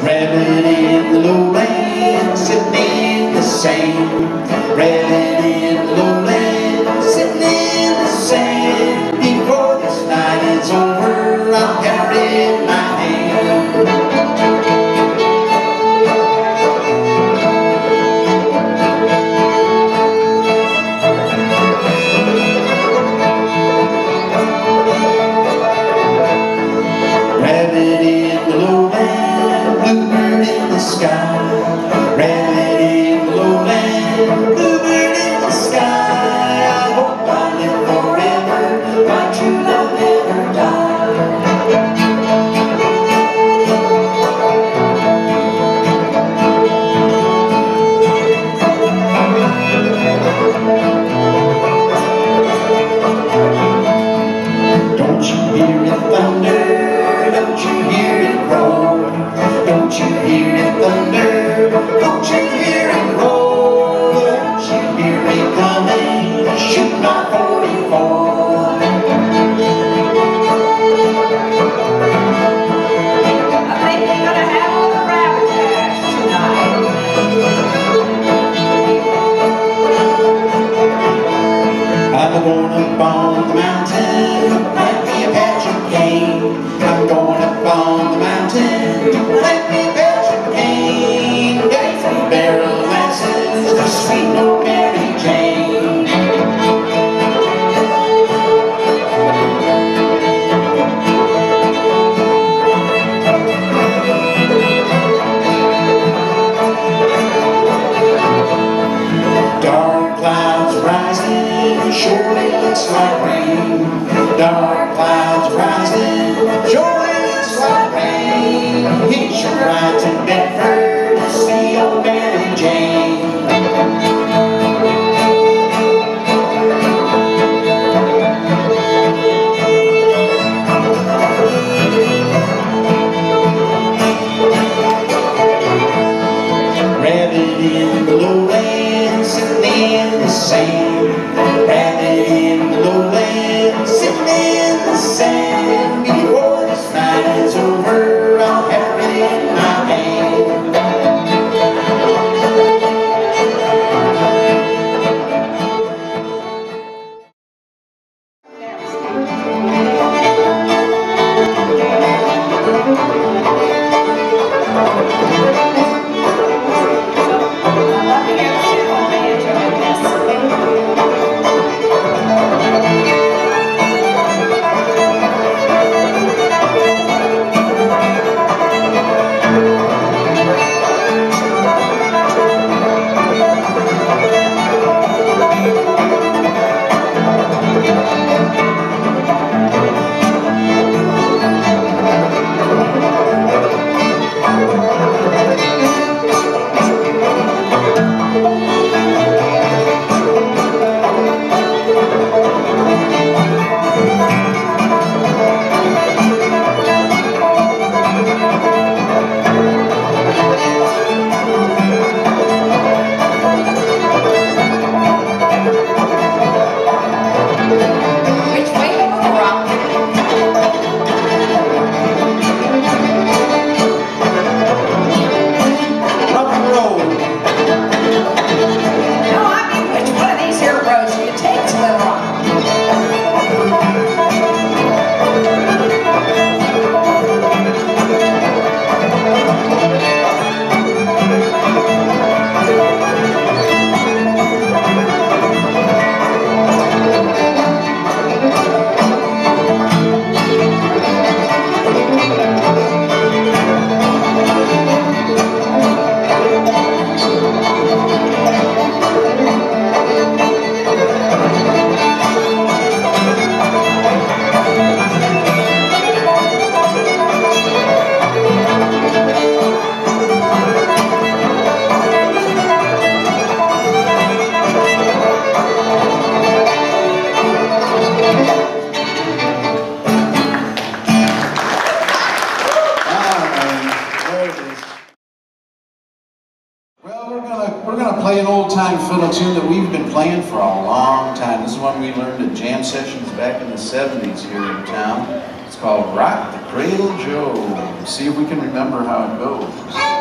Reveling in the lowlands, it means the same. Rabbit in little tune that we've been playing for a long time. This is one we learned at jam sessions back in the 70s here in town. It's called Rock the Cradle Joe. See if we can remember how it goes.